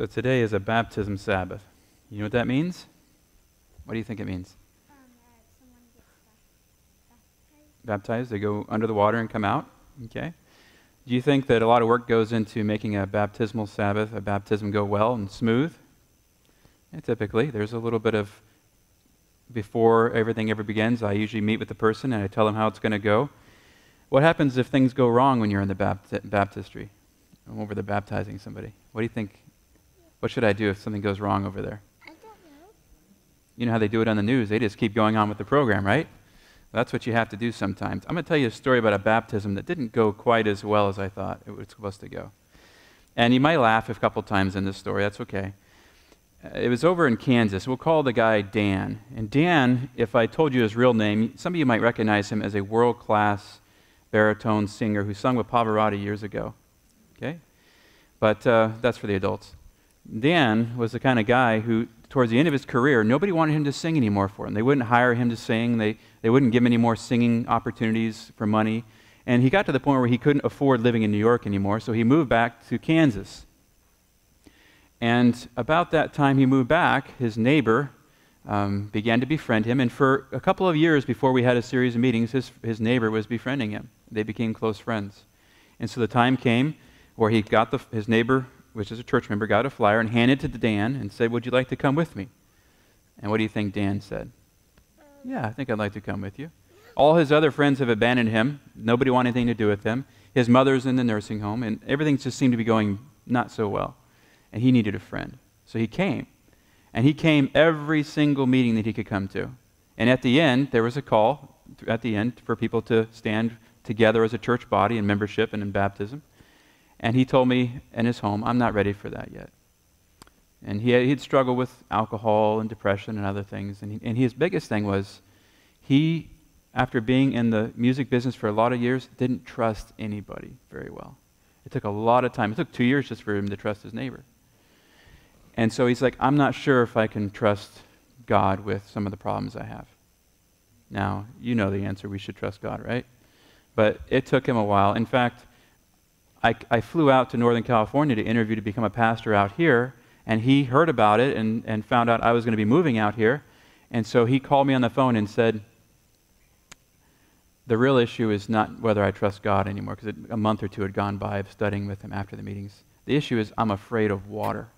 So today is a baptism Sabbath. You know what that means? What do you think it means? Um, uh, baptized. Baptized, they go under the water and come out. Okay. Do you think that a lot of work goes into making a baptismal Sabbath, a baptism go well and smooth? Yeah, typically, there's a little bit of before everything ever begins. I usually meet with the person and I tell them how it's going to go. What happens if things go wrong when you're in the bapti- baptistry? Over the baptizing somebody. What do you think? What should I do if something goes wrong over there? I don't know. You know how they do it on the news. They just keep going on with the program, right? That's what you have to do sometimes. I'm going to tell you a story about a baptism that didn't go quite as well as I thought it was supposed to go. And you might laugh a couple times in this story. That's okay. Uh, It was over in Kansas. We'll call the guy Dan. And Dan, if I told you his real name, some of you might recognize him as a world class baritone singer who sung with Pavarotti years ago. Okay? But uh, that's for the adults. Dan was the kind of guy who, towards the end of his career, nobody wanted him to sing anymore for him. They wouldn't hire him to sing, they, they wouldn't give him any more singing opportunities for money. And he got to the point where he couldn't afford living in New York anymore, so he moved back to Kansas. And about that time he moved back, his neighbor um, began to befriend him. And for a couple of years before we had a series of meetings, his, his neighbor was befriending him. They became close friends. And so the time came where he got the, his neighbor, which is a church member, got a flyer and handed it to Dan and said, Would you like to come with me? And what do you think Dan said? Um, yeah, I think I'd like to come with you. All his other friends have abandoned him. Nobody wanted anything to do with him. His mother's in the nursing home, and everything just seemed to be going not so well. And he needed a friend. So he came. And he came every single meeting that he could come to. And at the end, there was a call at the end for people to stand together as a church body in membership and in baptism. And he told me in his home, I'm not ready for that yet. And he had, he'd struggled with alcohol and depression and other things. And, he, and his biggest thing was he, after being in the music business for a lot of years, didn't trust anybody very well. It took a lot of time. It took two years just for him to trust his neighbor. And so he's like, I'm not sure if I can trust God with some of the problems I have. Now, you know the answer. We should trust God, right? But it took him a while. In fact, I, I flew out to Northern California to interview to become a pastor out here, and he heard about it and, and found out I was going to be moving out here. And so he called me on the phone and said, The real issue is not whether I trust God anymore, because a month or two had gone by of studying with him after the meetings. The issue is I'm afraid of water.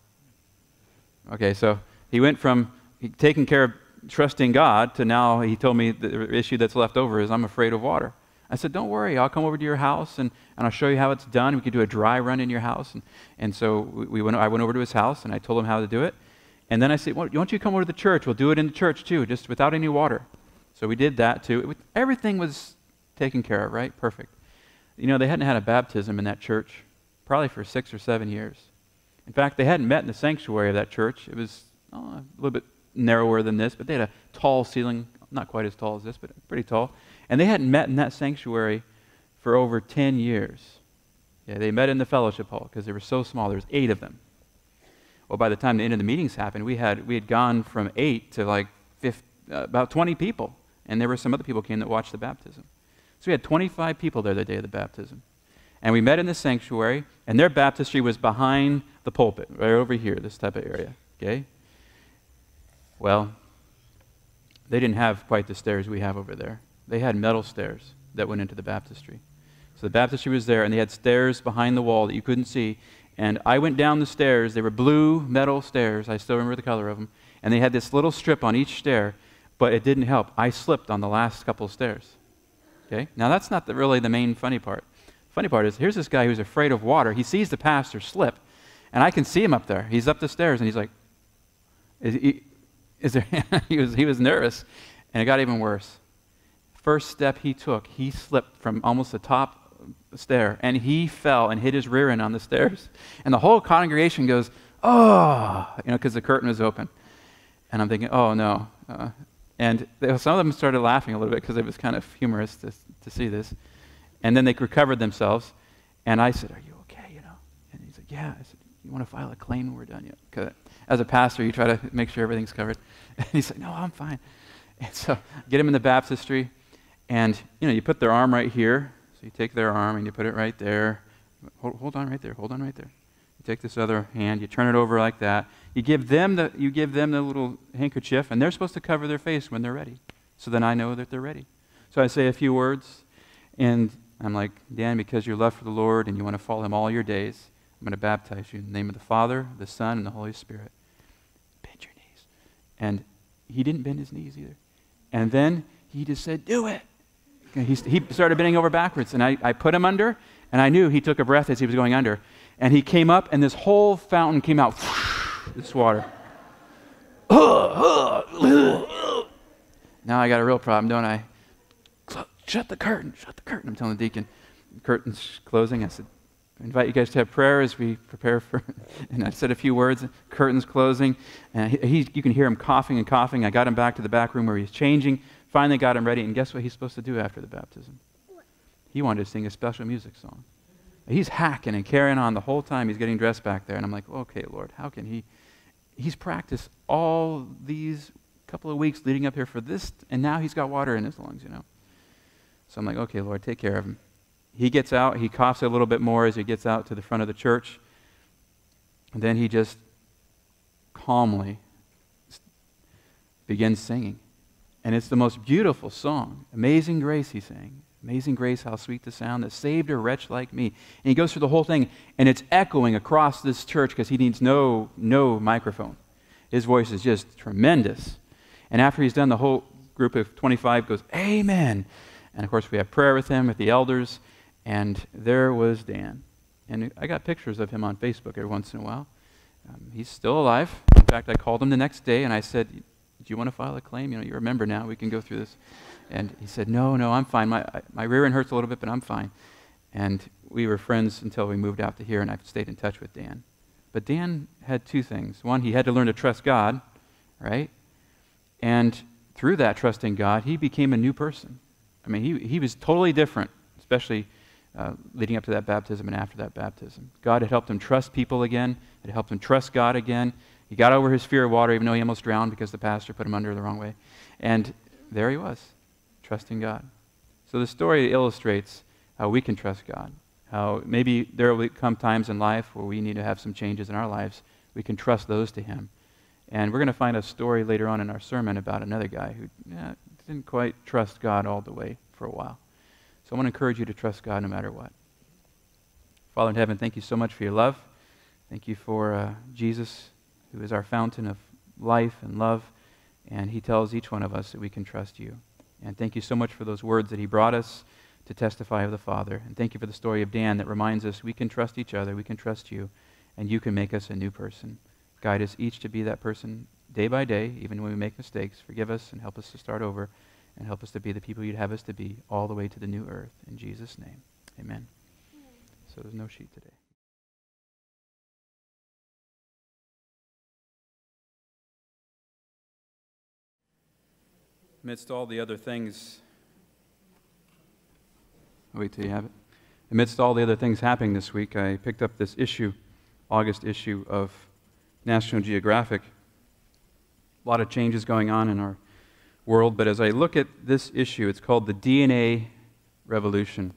Okay, so he went from taking care of trusting God to now he told me the issue that's left over is I'm afraid of water. I said, Don't worry, I'll come over to your house and, and I'll show you how it's done. We could do a dry run in your house. And, and so we, we went, I went over to his house and I told him how to do it. And then I said, well, Why don't you come over to the church? We'll do it in the church too, just without any water. So we did that too. It, everything was taken care of, right? Perfect. You know, they hadn't had a baptism in that church probably for six or seven years. In fact, they hadn't met in the sanctuary of that church. It was oh, a little bit narrower than this, but they had a tall ceiling, not quite as tall as this, but pretty tall. And they hadn't met in that sanctuary for over 10 years. Yeah, they met in the fellowship hall because they were so small. There was eight of them. Well, by the time the end of the meetings happened, we had, we had gone from eight to like 50, uh, about 20 people. And there were some other people came that watched the baptism. So we had 25 people there the day of the baptism. And we met in the sanctuary, and their baptistry was behind the pulpit, right over here, this type of area. Okay? Well, they didn't have quite the stairs we have over there. They had metal stairs that went into the baptistry. So the baptistry was there, and they had stairs behind the wall that you couldn't see. And I went down the stairs. They were blue metal stairs. I still remember the color of them. And they had this little strip on each stair, but it didn't help. I slipped on the last couple of stairs. Okay? Now, that's not the, really the main funny part. Funny part is, here's this guy who's afraid of water. He sees the pastor slip, and I can see him up there. He's up the stairs, and he's like, is, he, is there, he, was, he was nervous, and it got even worse. First step he took, he slipped from almost the top stair, and he fell and hit his rear end on the stairs. And the whole congregation goes, oh, you know, because the curtain was open. And I'm thinking, oh, no. Uh, and they, some of them started laughing a little bit because it was kind of humorous to, to see this. And then they recovered themselves. And I said, Are you okay? You know? And he said, Yeah. I said, You want to file a claim when we're done yet? As a pastor, you try to make sure everything's covered. And he said, No, I'm fine. And so get him in the baptistry. And, you know, you put their arm right here. So you take their arm and you put it right there. Hold, hold on right there. Hold on right there. You take this other hand, you turn it over like that. You give them the, you give them the little handkerchief, and they're supposed to cover their face when they're ready. So then I know that they're ready. So I say a few words, and I'm like, Dan, because your love for the Lord and you want to follow him all your days, I'm going to baptize you in the name of the Father, the Son, and the Holy Spirit. Bend your knees. And he didn't bend his knees either. And then he just said, Do it. He, he started bending over backwards, and I, I put him under, and I knew he took a breath as he was going under. And he came up, and this whole fountain came out, this water. now I got a real problem, don't I? Shut the curtain, shut the curtain. I'm telling the deacon. The curtain's closing. I said, I invite you guys to have prayer as we prepare for. and I said a few words. Curtains closing, and he, you can hear him coughing and coughing. I got him back to the back room where he's changing. Finally got him ready, and guess what he's supposed to do after the baptism? He wanted to sing a special music song. He's hacking and carrying on the whole time he's getting dressed back there, and I'm like, okay, Lord, how can he? He's practiced all these couple of weeks leading up here for this, and now he's got water in his lungs, you know. So I'm like, okay, Lord, take care of him. He gets out, he coughs a little bit more as he gets out to the front of the church. And then he just calmly begins singing. And it's the most beautiful song. Amazing Grace, he sang. Amazing Grace, how sweet the sound that saved a wretch like me. And he goes through the whole thing, and it's echoing across this church because he needs no, no microphone. His voice is just tremendous. And after he's done, the whole group of 25 goes, Amen. And of course, we have prayer with him, with the elders. And there was Dan. And I got pictures of him on Facebook every once in a while. Um, he's still alive. In fact, I called him the next day and I said, Do you want to file a claim? You know, you remember now. We can go through this. And he said, No, no, I'm fine. My, my rear end hurts a little bit, but I'm fine. And we were friends until we moved out to here, and I've stayed in touch with Dan. But Dan had two things. One, he had to learn to trust God, right? And through that trusting God, he became a new person. I mean, he, he was totally different, especially uh, leading up to that baptism and after that baptism. God had helped him trust people again, it helped him trust God again. He got over his fear of water, even though he almost drowned because the pastor put him under the wrong way. And there he was, trusting God. So the story illustrates how we can trust God. How maybe there will come times in life where we need to have some changes in our lives. We can trust those to Him. And we're going to find a story later on in our sermon about another guy who didn't quite trust God all the way for a while. So I want to encourage you to trust God no matter what. Father in heaven, thank you so much for your love. Thank you for uh, Jesus, who is our fountain of life and love. And he tells each one of us that we can trust you. And thank you so much for those words that he brought us to testify of the Father. And thank you for the story of Dan that reminds us we can trust each other, we can trust you, and you can make us a new person. Guide us each to be that person day by day, even when we make mistakes. Forgive us and help us to start over and help us to be the people you'd have us to be all the way to the new earth. In Jesus' name, amen. So there's no sheet today. Amidst all the other things, wait till you have it. Amidst all the other things happening this week, I picked up this issue, August issue of National Geographic a lot of changes going on in our world, but as I look at this issue, it's called the DNA revolution.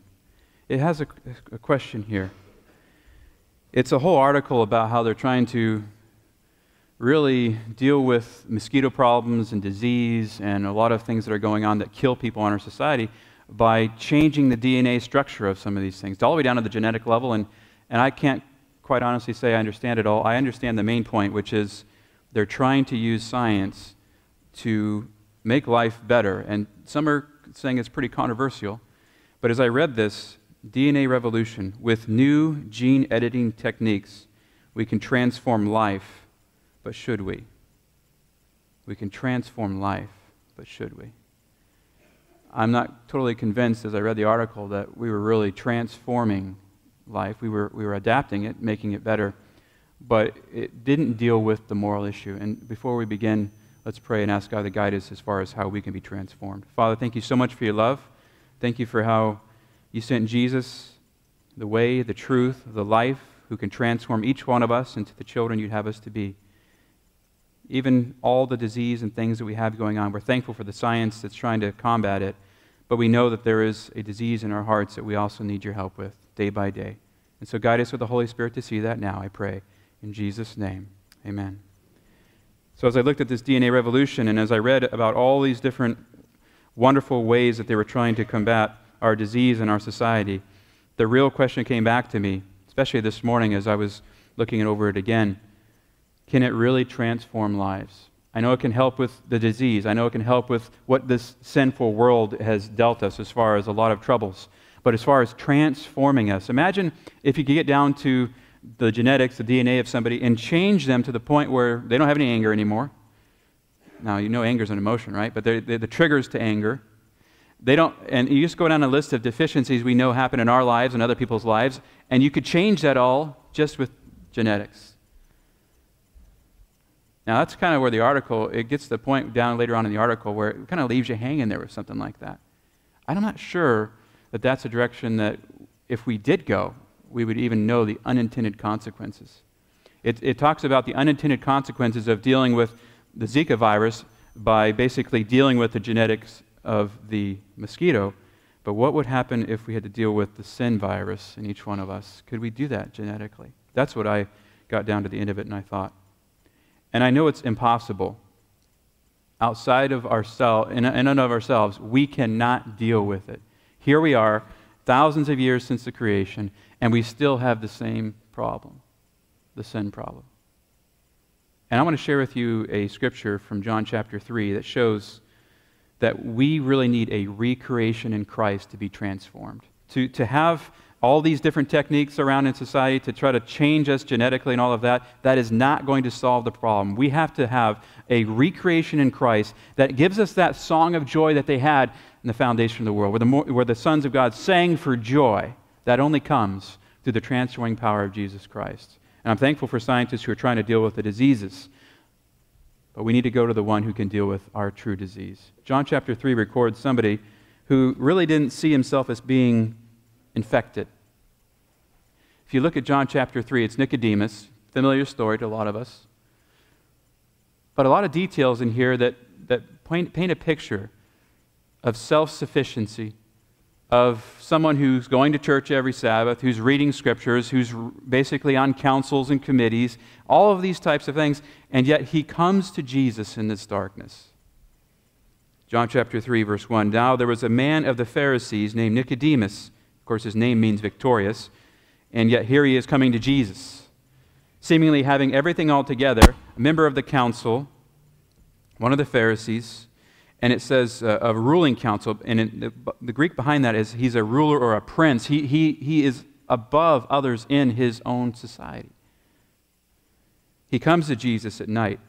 It has a, a question here. It's a whole article about how they're trying to really deal with mosquito problems and disease and a lot of things that are going on that kill people in our society by changing the DNA structure of some of these things, all the way down to the genetic level. And, and I can't quite honestly say I understand it all. I understand the main point, which is they're trying to use science to make life better. And some are saying it's pretty controversial. But as I read this, DNA revolution, with new gene editing techniques, we can transform life, but should we? We can transform life, but should we? I'm not totally convinced as I read the article that we were really transforming life. We were, we were adapting it, making it better but it didn't deal with the moral issue. And before we begin, let's pray and ask God to guide us as far as how we can be transformed. Father, thank you so much for your love. Thank you for how you sent Jesus, the way, the truth, the life, who can transform each one of us into the children you'd have us to be. Even all the disease and things that we have going on, we're thankful for the science that's trying to combat it, but we know that there is a disease in our hearts that we also need your help with day by day. And so guide us with the Holy Spirit to see that now, I pray. In Jesus' name, amen. So as I looked at this DNA revolution and as I read about all these different wonderful ways that they were trying to combat our disease and our society, the real question came back to me, especially this morning as I was looking over it again. Can it really transform lives? I know it can help with the disease. I know it can help with what this sinful world has dealt us as far as a lot of troubles. But as far as transforming us, imagine if you could get down to the genetics, the DNA of somebody, and change them to the point where they don't have any anger anymore. Now, you know anger is an emotion, right? But they're, they're the triggers to anger. They don't, and you just go down a list of deficiencies we know happen in our lives and other people's lives, and you could change that all just with genetics. Now, that's kind of where the article, it gets to the point down later on in the article where it kind of leaves you hanging there with something like that. I'm not sure that that's a direction that if we did go, we would even know the unintended consequences. It, it talks about the unintended consequences of dealing with the Zika virus by basically dealing with the genetics of the mosquito. But what would happen if we had to deal with the sin virus in each one of us? Could we do that genetically? That's what I got down to the end of it and I thought. And I know it's impossible. Outside of ourselves, in and of ourselves, we cannot deal with it. Here we are, thousands of years since the creation, and we still have the same problem the sin problem. And I want to share with you a scripture from John chapter 3 that shows that we really need a recreation in Christ to be transformed. To, to have all these different techniques around in society to try to change us genetically and all of that, that is not going to solve the problem. We have to have a recreation in Christ that gives us that song of joy that they had in the foundation of the world, where the, where the sons of God sang for joy. That only comes through the transforming power of Jesus Christ. And I'm thankful for scientists who are trying to deal with the diseases. But we need to go to the one who can deal with our true disease. John chapter 3 records somebody who really didn't see himself as being infected. If you look at John chapter 3, it's Nicodemus, familiar story to a lot of us. But a lot of details in here that, that paint, paint a picture of self sufficiency, of someone who's going to church every Sabbath, who's reading scriptures, who's basically on councils and committees, all of these types of things, and yet he comes to Jesus in this darkness. John chapter 3, verse 1. Now there was a man of the Pharisees named Nicodemus of course, his name means victorious. And yet here he is coming to Jesus, seemingly having everything all together, a member of the council, one of the Pharisees, and it says uh, a ruling council. And the, the, Greek behind that is he's a ruler or a prince. He, he, he is above others in his own society. He comes to Jesus at night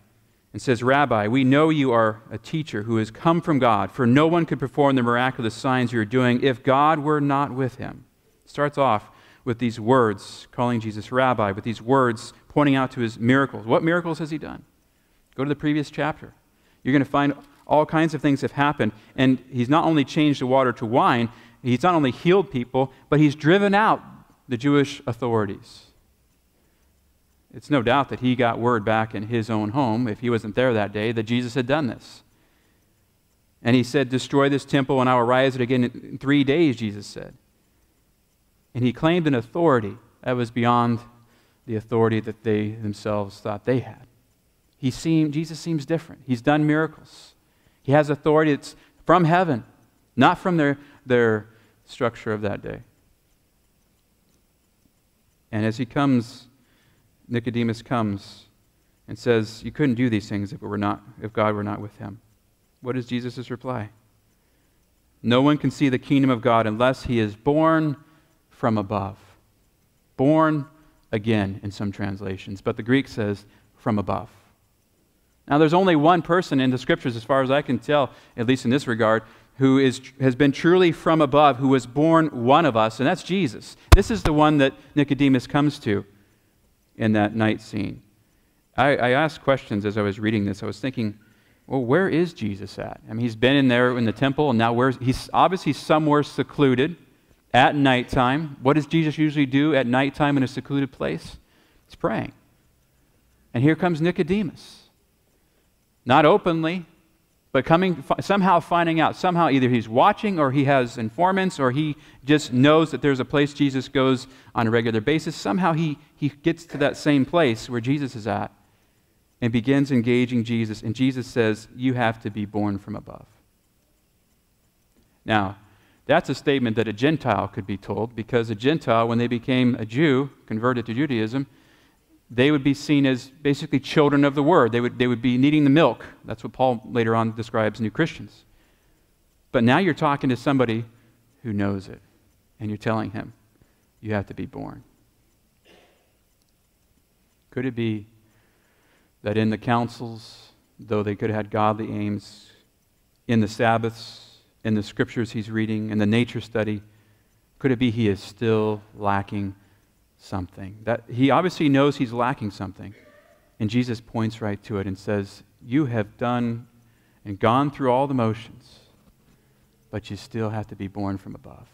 and says, Rabbi, we know you are a teacher who has come from God, for no one could perform the miraculous signs you are doing if God were not with him. Starts off with these words, calling Jesus Rabbi, with these words pointing out to his miracles. What miracles has he done? Go to the previous chapter. You're going to find all kinds of things have happened. And he's not only changed the water to wine, he's not only healed people, but he's driven out the Jewish authorities. It's no doubt that he got word back in his own home, if he wasn't there that day, that Jesus had done this. And he said, Destroy this temple, and I will rise it again in three days, Jesus said. And he claimed an authority that was beyond the authority that they themselves thought they had. He seemed, Jesus seems different. He's done miracles. He has authority that's from heaven, not from their, their structure of that day. And as he comes Nicodemus comes and says, You couldn't do these things if, it were not, if God were not with him. What is Jesus' reply? No one can see the kingdom of God unless he is born from above. Born again in some translations, but the Greek says from above. Now, there's only one person in the scriptures, as far as I can tell, at least in this regard, who is, has been truly from above, who was born one of us, and that's Jesus. This is the one that Nicodemus comes to in that night scene. I, I asked questions as I was reading this. I was thinking, well, where is Jesus at? I mean, he's been in there in the temple, and now where's he's obviously somewhere secluded at nighttime. What does Jesus usually do at nighttime in a secluded place? He's praying. And here comes Nicodemus. Not openly, but coming somehow finding out somehow either he's watching or he has informants or he just knows that there's a place jesus goes on a regular basis. Somehow he, he gets to that same place where jesus is at and begins engaging jesus and jesus says you have to be born from above. Now that's a statement that a gentile could be told because a gentile when they became a jew converted to judaism they would be seen as basically children of the Word. They would, they would be needing the milk. That's what Paul later on describes new Christians. But now you're talking to somebody who knows it, and you're telling him, you have to be born. Could it be that in the councils, though they could have had godly aims, in the Sabbaths, in the scriptures he's reading, in the nature study, could it be he is still lacking something. That he obviously knows he's lacking something. And Jesus points right to it and says, You have done and gone through all the motions, but you still have to be born from above.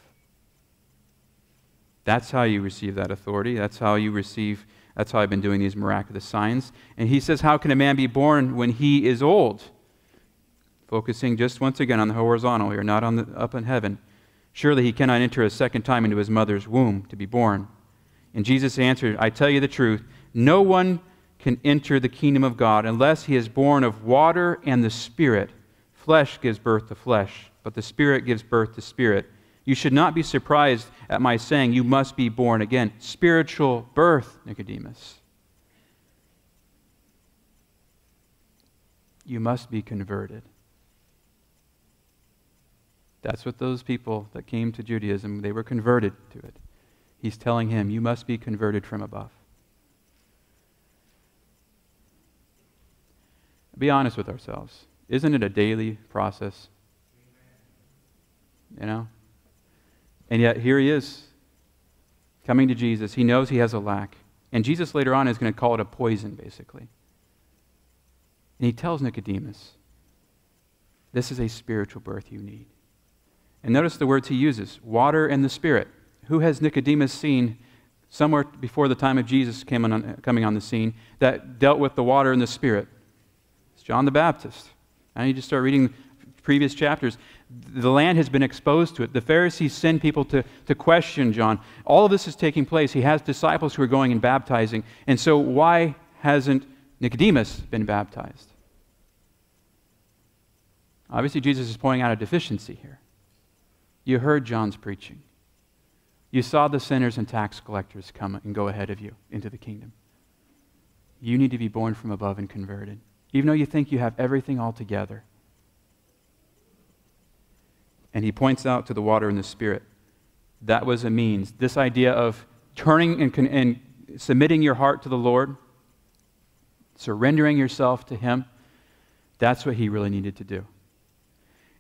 That's how you receive that authority. That's how you receive, that's how I've been doing these miraculous signs. And he says, How can a man be born when he is old? Focusing just once again on the horizontal here, not on the up in heaven. Surely he cannot enter a second time into his mother's womb to be born. And Jesus answered, I tell you the truth, no one can enter the kingdom of God unless he is born of water and the Spirit. Flesh gives birth to flesh, but the Spirit gives birth to spirit. You should not be surprised at my saying, You must be born again. Spiritual birth, Nicodemus. You must be converted. That's what those people that came to Judaism, they were converted to it. He's telling him, You must be converted from above. Be honest with ourselves. Isn't it a daily process? You know? And yet, here he is, coming to Jesus. He knows he has a lack. And Jesus later on is going to call it a poison, basically. And he tells Nicodemus, This is a spiritual birth you need. And notice the words he uses water and the Spirit who has Nicodemus seen somewhere before the time of Jesus came on, coming on the scene that dealt with the water and the Spirit? It's John the Baptist. I need to start reading previous chapters. The land has been exposed to it. The Pharisees send people to, to question John. All of this is taking place. He has disciples who are going and baptizing. And so, why hasn't Nicodemus been baptized? Obviously, Jesus is pointing out a deficiency here. You heard John's preaching. You saw the sinners and tax collectors come and go ahead of you into the kingdom. You need to be born from above and converted, even though you think you have everything all together. And he points out to the water and the Spirit. That was a means. This idea of turning and, and submitting your heart to the Lord, surrendering yourself to Him, that's what he really needed to do.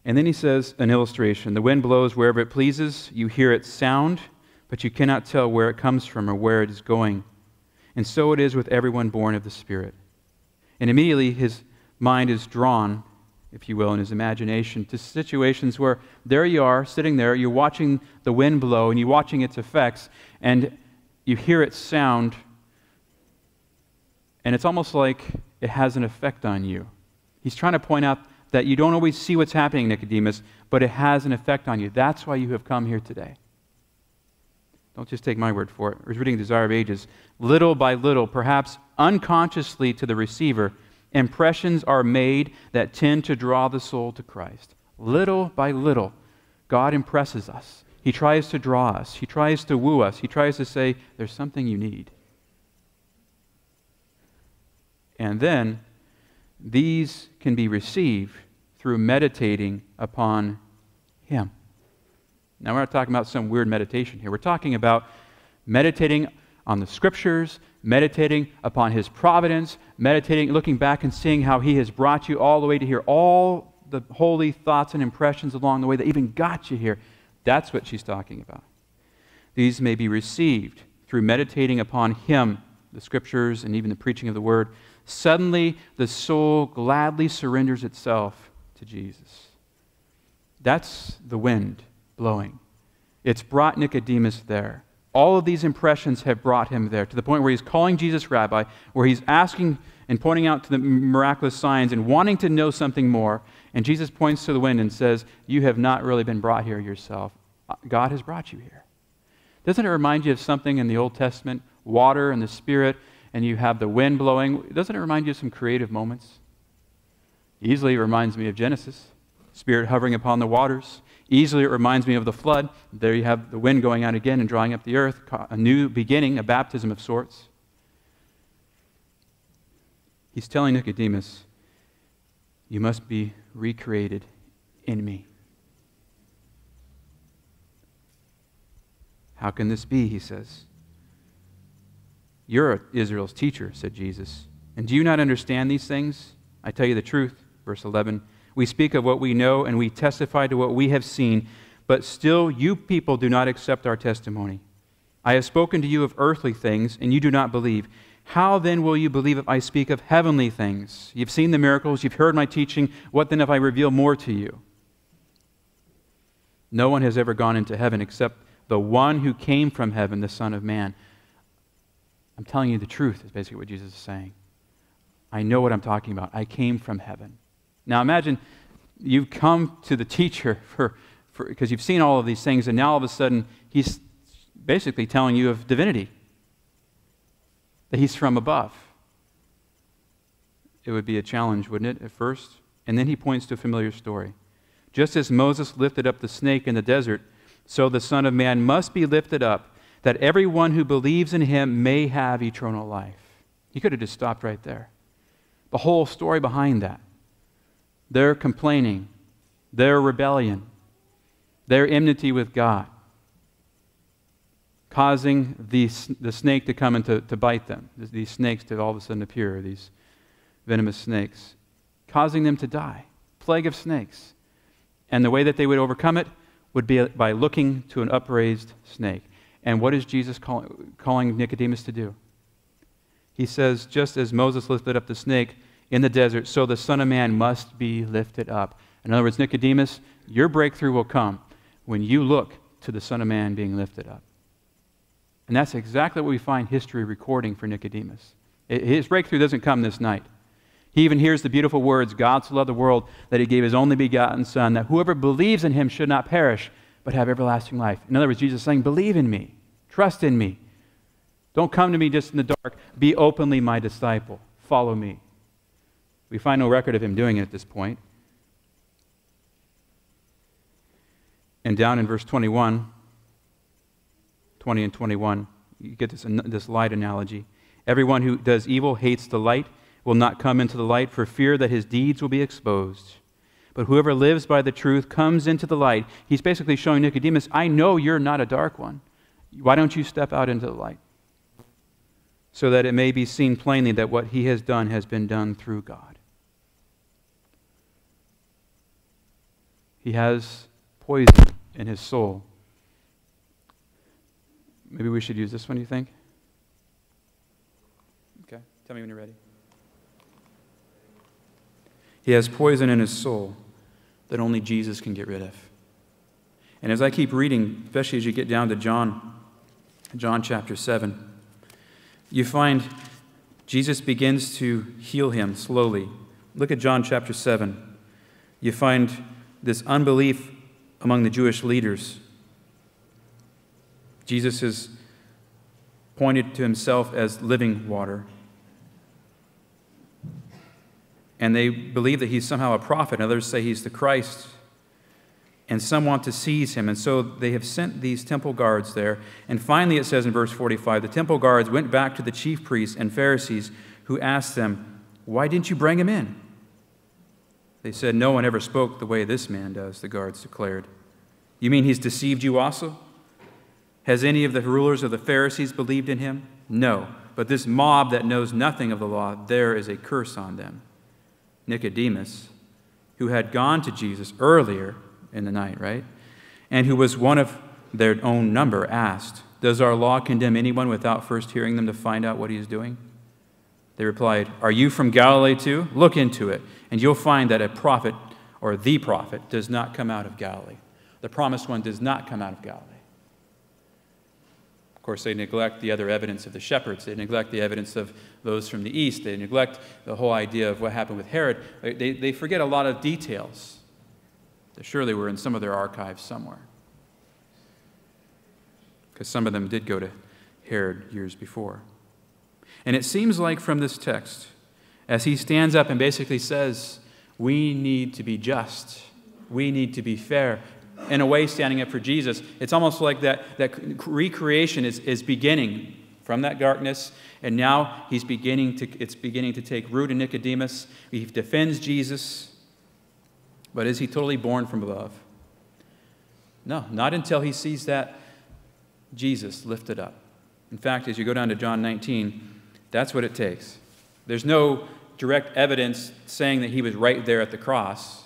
And then he says an illustration The wind blows wherever it pleases, you hear its sound but you cannot tell where it comes from or where it is going. And so it is with everyone born of the Spirit. And immediately his mind is drawn, if you will, in his imagination to situations where there you are, sitting there, you're watching the wind blow and you're watching its effects, and you hear its sound, and it's almost like it has an effect on you. He's trying to point out that you don't always see what's happening, Nicodemus, but it has an effect on you. That's why you have come here today. Don't just take my word for it. I was reading Desire of Ages. Little by little, perhaps unconsciously to the receiver, impressions are made that tend to draw the soul to Christ. Little by little, God impresses us. He tries to draw us. He tries to woo us. He tries to say, There's something you need. And then these can be received through meditating upon Him. Now, we're not talking about some weird meditation here. We're talking about meditating on the scriptures, meditating upon his providence, meditating, looking back and seeing how he has brought you all the way to here, all the holy thoughts and impressions along the way that even got you here. That's what she's talking about. These may be received through meditating upon him, the scriptures, and even the preaching of the word. Suddenly, the soul gladly surrenders itself to Jesus. That's the wind blowing. It's brought Nicodemus there. All of these impressions have brought him there to the point where he's calling Jesus rabbi, where he's asking and pointing out to the miraculous signs and wanting to know something more. And Jesus points to the wind and says, You have not really been brought here yourself. Uh, God has brought you here. Doesn't it remind you of something in the Old Testament? Water and the Spirit, and you have the wind blowing. Doesn't it remind you of some creative moments? Easily reminds me of Genesis, Spirit hovering upon the waters. Easily, it reminds me of the flood. There you have the wind going out again and drawing up the earth, a new beginning, a baptism of sorts. He's telling Nicodemus, You must be recreated in me. How can this be? He says. You're Israel's teacher, said Jesus. And do you not understand these things? I tell you the truth. Verse 11. We speak of what we know and we testify to what we have seen, but still you people do not accept our testimony. I have spoken to you of earthly things, and you do not believe. How then will you believe if I speak of heavenly things? You've seen the miracles, you've heard my teaching. What then if I reveal more to you? No one has ever gone into heaven except the one who came from heaven, the Son of Man. I'm telling you the truth, is basically what Jesus is saying. I know what I'm talking about. I came from heaven. Now imagine you've come to the teacher for, because you've seen all of these things, and now all of a sudden he's basically telling you of divinity, that he's from above. It would be a challenge, wouldn't it, at first? And then he points to a familiar story. Just as Moses lifted up the snake in the desert, so the Son of Man must be lifted up, that everyone who believes in him may have eternal life. He could have just stopped right there. The whole story behind that their complaining, their rebellion, their enmity with God, causing the, the snake to come and to, to bite them, these snakes to all of a sudden appear, these venomous snakes, causing them to die. Plague of snakes. And the way that they would overcome it would be uh, by looking to an upraised snake. And what is Jesus call, calling Nicodemus to do? He says, just as Moses lifted up the snake, in the desert, so the Son of Man must be lifted up. In other words, Nicodemus, your breakthrough will come when you look to the Son of Man being lifted up. And that's exactly what we find history recording for Nicodemus. His breakthrough doesn't come this night. He even hears the beautiful words God so loved the world that he gave his only begotten Son, that whoever believes in him should not perish, but have everlasting life. In other words, Jesus is saying, Believe in me, trust in me. Don't come to me just in the dark. Be openly my disciple. Follow me. We find no record of him doing it at this point. And down in verse 21, 20 and 21, you get this, this light analogy. Everyone who does evil hates the light, will not come into the light for fear that his deeds will be exposed. But whoever lives by the truth comes into the light. He's basically showing Nicodemus, I know you're not a dark one. Why don't you step out into the light? So that it may be seen plainly that what he has done has been done through God. He has poison in his soul. Maybe we should use this one, you think? Okay, tell me when you're ready. He has poison in his soul that only Jesus can get rid of. And as I keep reading, especially as you get down to John, John chapter 7, you find Jesus begins to heal him slowly. Look at John chapter 7. You find this unbelief among the Jewish leaders. Jesus has pointed to himself as living water. And they believe that he's somehow a prophet. Others say he's the Christ. And some want to seize him. And so they have sent these temple guards there. And finally, it says in verse 45 the temple guards went back to the chief priests and Pharisees who asked them, Why didn't you bring him in? They said, No one ever spoke the way this man does, the guards declared. You mean he's deceived you also? Has any of the rulers of the Pharisees believed in him? No. But this mob that knows nothing of the law, there is a curse on them. Nicodemus, who had gone to Jesus earlier in the night, right? And who was one of their own number, asked, Does our law condemn anyone without first hearing them to find out what he is doing? They replied, Are you from Galilee too? Look into it, and you'll find that a prophet or the prophet does not come out of Galilee. The promised one does not come out of Galilee. Of course, they neglect the other evidence of the shepherds. They neglect the evidence of those from the east. They neglect the whole idea of what happened with Herod. They, they forget a lot of details that surely were in some of their archives somewhere. Because some of them did go to Herod years before. And it seems like from this text, as he stands up and basically says, We need to be just, we need to be fair, in a way, standing up for Jesus, it's almost like that, that recreation is, is beginning from that darkness, and now he's beginning to, it's beginning to take root in Nicodemus. He defends Jesus, but is he totally born from above? No, not until he sees that Jesus lifted up. In fact, as you go down to John 19, that's what it takes. There's no direct evidence saying that he was right there at the cross.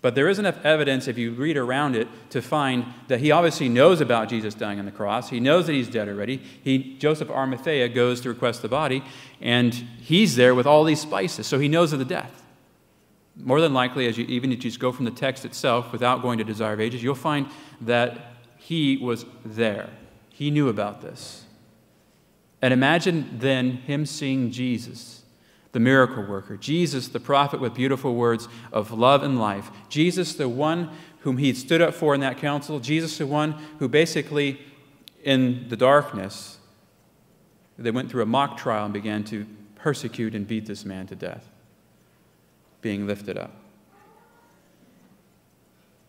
But there is enough evidence, if you read around it, to find that he obviously knows about Jesus dying on the cross. He knows that he's dead already. He, Joseph Arimathea goes to request the body, and he's there with all these spices, so he knows of the death. More than likely, as you, even if you just go from the text itself without going to Desire of Ages, you'll find that he was there. He knew about this. And imagine then him seeing Jesus the miracle worker, Jesus, the prophet with beautiful words of love and life, Jesus, the one whom he stood up for in that council, Jesus, the one who basically, in the darkness, they went through a mock trial and began to persecute and beat this man to death, being lifted up.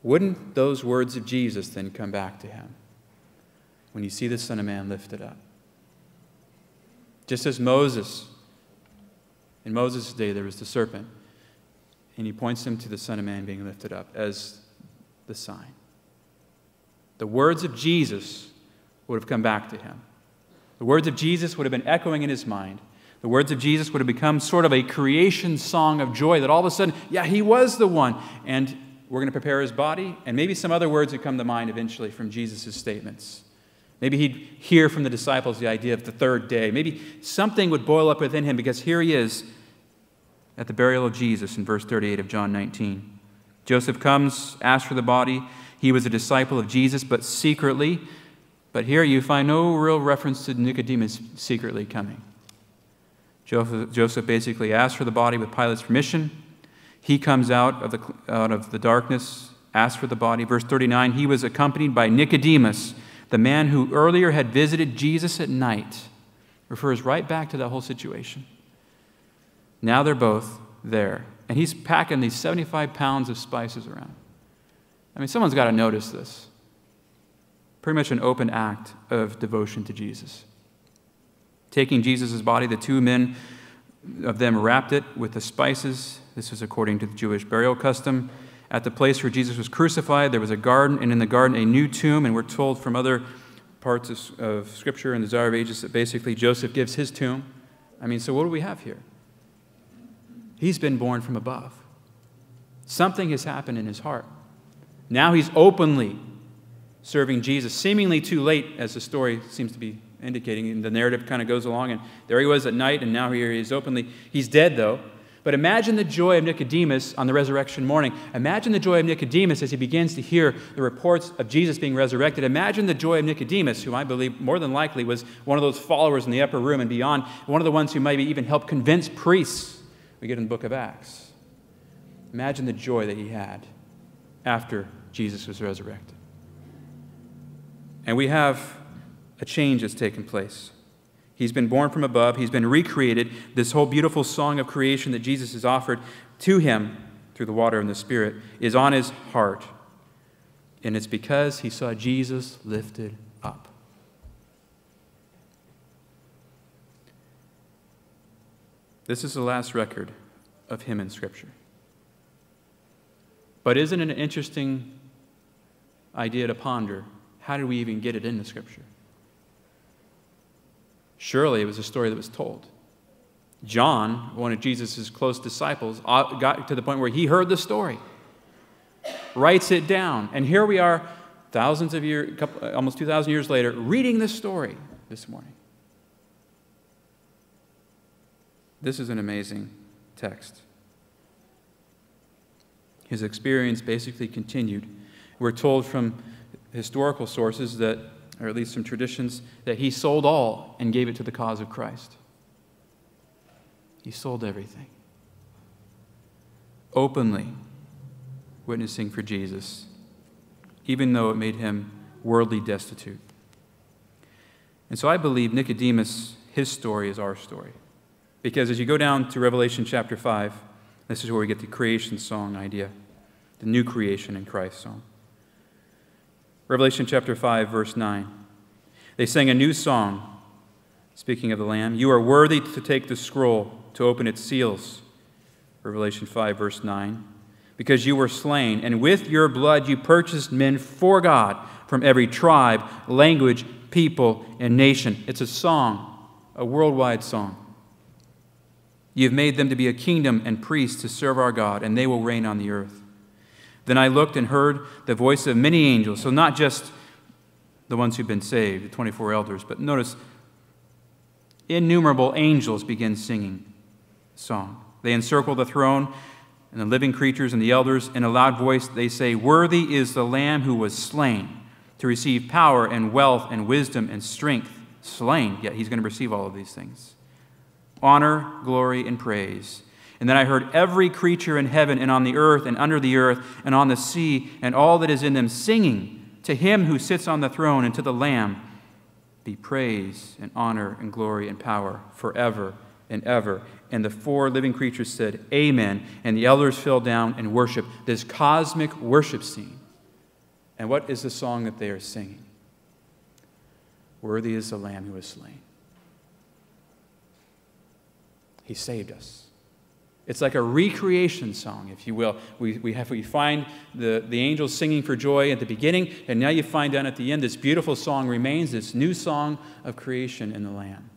Wouldn't those words of Jesus then come back to him when you see the Son of Man lifted up? Just as Moses in Moses' day, there was the serpent, and he points him to the Son of Man being lifted up as the sign. The words of Jesus would have come back to him. The words of Jesus would have been echoing in his mind. The words of Jesus would have become sort of a creation song of joy that all of a sudden, yeah, he was the one. And we're going to prepare his body. And maybe some other words would come to mind eventually from Jesus' statements. Maybe he'd hear from the disciples the idea of the third day. Maybe something would boil up within him because here he is at the burial of Jesus in verse 38 of John 19. Joseph comes, asks for the body. He was a disciple of Jesus, but secretly. But here you find no real reference to Nicodemus secretly coming. Joseph basically asks for the body with Pilate's permission. He comes out of the, out of the darkness, asks for the body. Verse 39 he was accompanied by Nicodemus, the man who earlier had visited Jesus at night. Refers right back to that whole situation. Now they're both there. And he's packing these 75 pounds of spices around. I mean, someone's got to notice this. Pretty much an open act of devotion to Jesus. Taking Jesus' body, the two men of them wrapped it with the spices. This was according to the Jewish burial custom. At the place where Jesus was crucified, there was a garden, and in the garden, a new tomb. And we're told from other parts of, of Scripture and the Desire of Ages that basically Joseph gives his tomb. I mean, so what do we have here? He's been born from above. Something has happened in his heart. Now he's openly serving Jesus, seemingly too late, as the story seems to be indicating. And the narrative kind of goes along, and there he was at night, and now here he is openly. He's dead, though. But imagine the joy of Nicodemus on the resurrection morning. Imagine the joy of Nicodemus as he begins to hear the reports of Jesus being resurrected. Imagine the joy of Nicodemus, who I believe more than likely was one of those followers in the upper room and beyond, one of the ones who maybe even helped convince priests we get in the book of Acts. Imagine the joy that he had after Jesus was resurrected. And we have a change that's taken place. He's been born from above, he's been recreated. This whole beautiful song of creation that Jesus has offered to him through the water and the Spirit is on his heart. And it's because he saw Jesus lifted up. This is the last record of him in Scripture. But isn't it an interesting idea to ponder? How did we even get it in the Scripture? Surely it was a story that was told. John, one of Jesus' close disciples, uh, got to the point where he heard the story, writes it down, and here we are, thousands of years, almost 2,000 years later, reading this story this morning. This is an amazing text. His experience basically continued. We're told from historical sources that or at least some traditions, that he sold all and gave it to the cause of Christ. He sold everything. Openly witnessing for Jesus, even though it made him worldly destitute. And so I believe Nicodemus, his story is our story. Because as you go down to Revelation chapter 5, this is where we get the creation song idea, the new creation in Christ song. Revelation chapter 5, verse 9. They sang a new song, speaking of the Lamb. You are worthy to take the scroll, to open its seals. Revelation 5, verse 9. Because you were slain, and with your blood you purchased men for God from every tribe, language, people, and nation. It's a song, a worldwide song. You've made them to be a kingdom and priests to serve our God, and they will reign on the earth. Then I looked and heard the voice of many angels, so not just the ones who've been saved, the 24 elders, but notice innumerable angels begin singing song. They encircle the throne and the living creatures and the elders. In a loud voice, they say, Worthy is the Lamb who was slain to receive power and wealth and wisdom and strength. Slain, yet he's going to receive all of these things honor, glory, and praise. And then I heard every creature in heaven and on the earth and under the earth and on the sea and all that is in them singing to him who sits on the throne and to the Lamb be praise and honor and glory and power forever and ever. And the four living creatures said, Amen. And the elders fell down and worshiped this cosmic worship scene. And what is the song that they are singing? Worthy is the Lamb who was slain. He saved us. It's like a recreation song, if you will. We, we, have, we find the, the angels singing for joy at the beginning, and now you find down at the end this beautiful song remains, this new song of creation in the Lamb.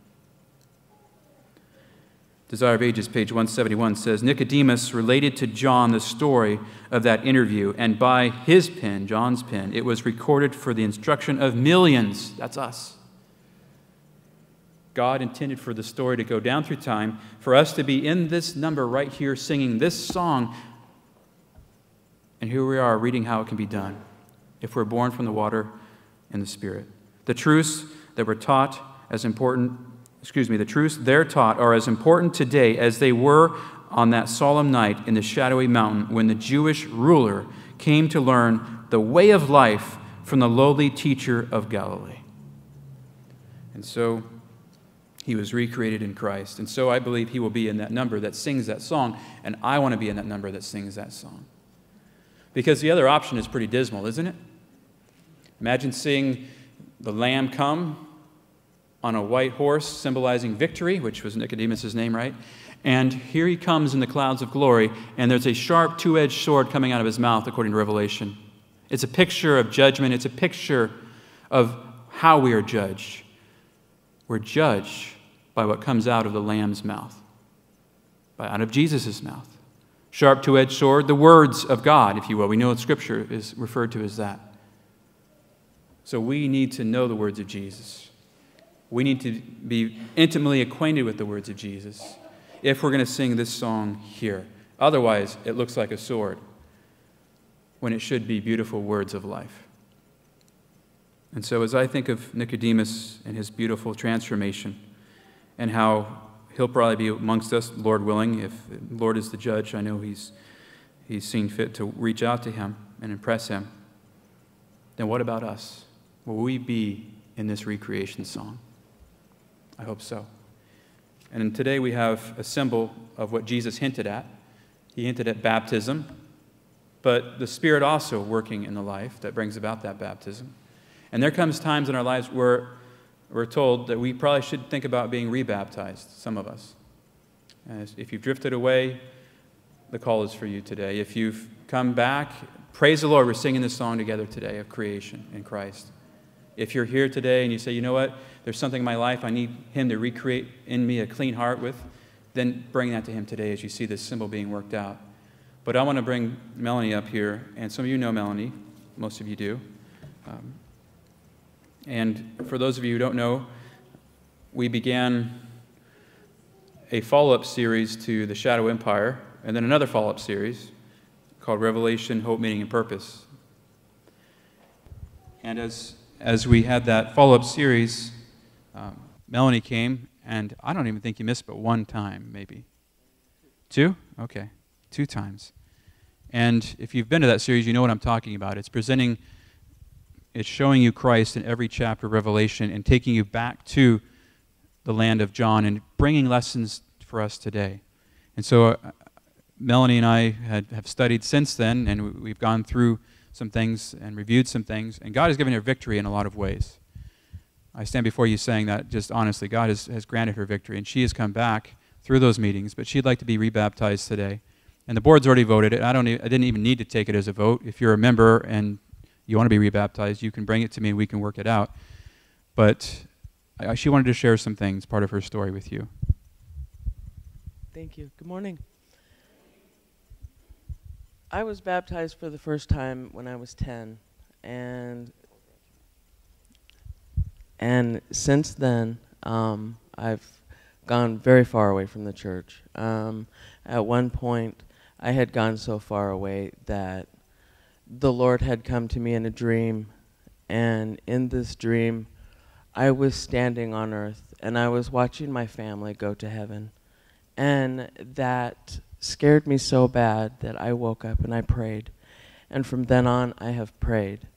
Desire of Ages, page 171, says Nicodemus related to John the story of that interview, and by his pen, John's pen, it was recorded for the instruction of millions. That's us. God intended for the story to go down through time, for us to be in this number right here singing this song. And here we are reading how it can be done if we're born from the water and the Spirit. The truths that were taught as important excuse me, the truths they're taught are as important today as they were on that solemn night in the shadowy mountain when the Jewish ruler came to learn the way of life from the lowly teacher of Galilee. And so he was recreated in Christ. And so I believe he will be in that number that sings that song, and I want to be in that number that sings that song. Because the other option is pretty dismal, isn't it? Imagine seeing the Lamb come on a white horse, symbolizing victory, which was Nicodemus' name, right? And here he comes in the clouds of glory, and there's a sharp two edged sword coming out of his mouth, according to Revelation. It's a picture of judgment, it's a picture of how we are judged. We're judged by what comes out of the Lamb's mouth, by out of Jesus' mouth. Sharp two edged sword, the words of God, if you will. We know Scripture is referred to as that. So we need to know the words of Jesus. We need to be intimately acquainted with the words of Jesus if we're going to sing this song here. Otherwise, it looks like a sword when it should be beautiful words of life. And so, as I think of Nicodemus and his beautiful transformation and how he'll probably be amongst us, Lord willing, if Lord is the judge, I know he's, he's seen fit to reach out to him and impress him. Then, what about us? Will we be in this recreation song? I hope so. And today we have a symbol of what Jesus hinted at. He hinted at baptism, but the Spirit also working in the life that brings about that baptism. And there comes times in our lives where we're told that we probably should think about being rebaptized, some of us. As if you've drifted away, the call is for you today. If you've come back, praise the Lord. We're singing this song together today of creation in Christ. If you're here today and you say, you know what, there's something in my life I need Him to recreate in me a clean heart with, then bring that to Him today as you see this symbol being worked out. But I want to bring Melanie up here, and some of you know Melanie, most of you do. Um, and for those of you who don't know, we began a follow up series to the Shadow Empire, and then another follow up series called Revelation, Hope, Meaning, and Purpose. And as as we had that follow up series, um, Melanie came, and I don't even think you missed but one time, maybe. Two? Okay, two times. And if you've been to that series, you know what I'm talking about. It's presenting, it's showing you Christ in every chapter of Revelation and taking you back to the land of John and bringing lessons for us today. And so, uh, Melanie and I had, have studied since then, and we've gone through some things and reviewed some things, and God has given her victory in a lot of ways. I stand before you saying that just honestly, God has, has granted her victory, and she has come back through those meetings, but she'd like to be rebaptized today. And the board's already voted it. I, don't, I didn't even need to take it as a vote. If you're a member and you want to be rebaptized, you can bring it to me and we can work it out. But I, she wanted to share some things, part of her story with you. Thank you. Good morning. I was baptized for the first time when I was 10 and and since then um, I've gone very far away from the church. Um, at one point, I had gone so far away that the Lord had come to me in a dream, and in this dream, I was standing on earth and I was watching my family go to heaven. And that scared me so bad that I woke up and I prayed. And from then on, I have prayed.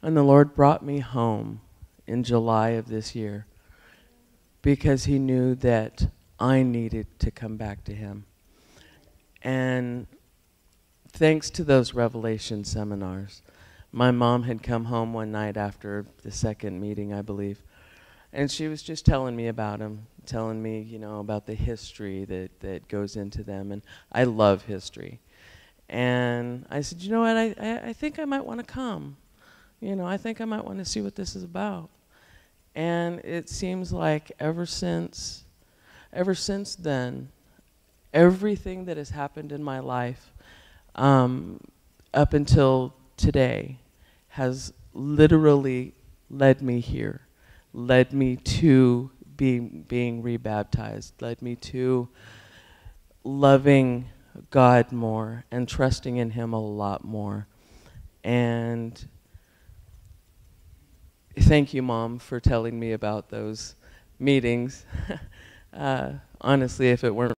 And the Lord brought me home in July of this year because He knew that I needed to come back to Him. And thanks to those revelation seminars, my mom had come home one night after the second meeting, I believe, and she was just telling me about them, telling me, you know, about the history that, that goes into them. And I love history. And I said, you know what, I, I, I think I might want to come. You know, I think I might want to see what this is about. And it seems like ever since, ever since then, everything that has happened in my life um, up until today has literally led me here led me to being, being rebaptized, led me to loving God more and trusting in Him a lot more. And thank you, Mom, for telling me about those meetings. uh, honestly, if it weren't